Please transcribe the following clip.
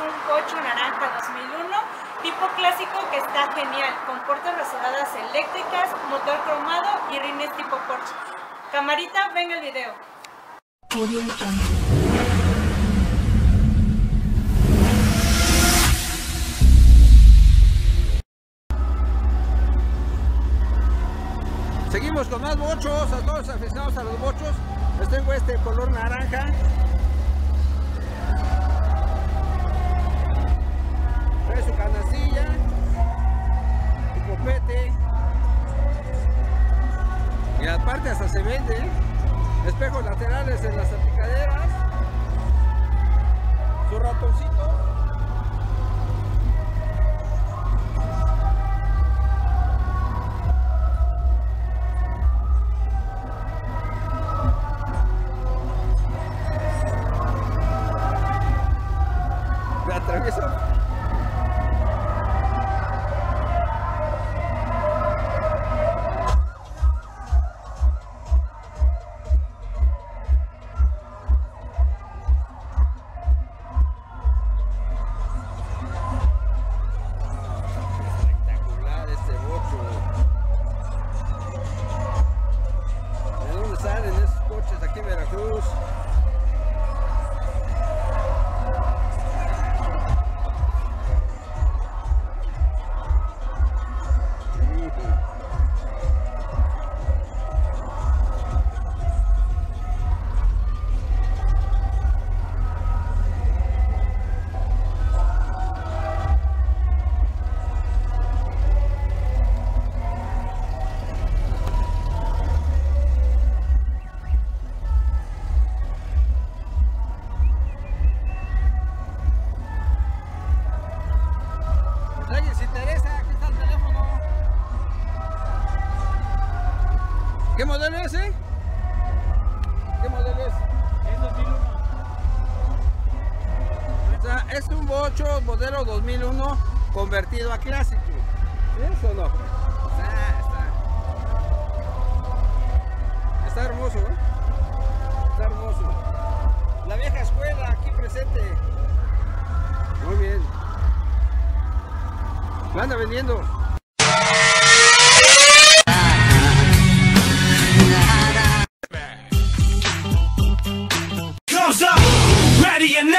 un coche naranja 2001 tipo clásico que está genial, con puertas rasuradas eléctricas, motor cromado y rines tipo Porsche. Camarita, venga el video. Seguimos con más bochos, a todos aficionados a los bochos. Les tengo este color naranja. Aparte hasta se vende. Espejos laterales en las salpicaderas. Su ratoncito. Me atravieso. ¿Qué modelo es, eh? ¿Qué modelo es? Es 2001. O sea, es un bocho modelo 2001 convertido a clásico. ¿Sí o no? Está hermoso, ¿eh? Está hermoso. La vieja escuela aquí presente. Muy bien. Lo anda vendiendo. How do you know?